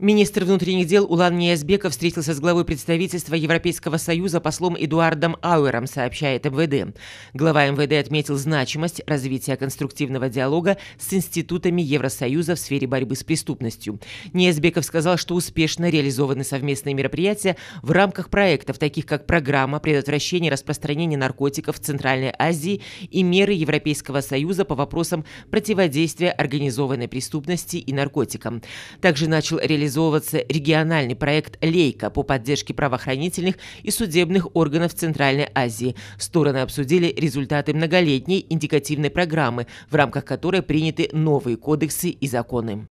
Министр внутренних дел Улан Ниязбеков встретился с главой представительства Европейского Союза послом Эдуардом Ауэром, сообщает МВД. Глава МВД отметил значимость развития конструктивного диалога с институтами Евросоюза в сфере борьбы с преступностью. Ниязбеков сказал, что успешно реализованы совместные мероприятия в рамках проектов, таких как программа предотвращения распространения наркотиков в Центральной Азии и меры Европейского Союза по вопросам противодействия организованной преступности и наркотикам. Также начал реализовывать реализовываться региональный проект «Лейка» по поддержке правоохранительных и судебных органов Центральной Азии. Стороны обсудили результаты многолетней индикативной программы, в рамках которой приняты новые кодексы и законы.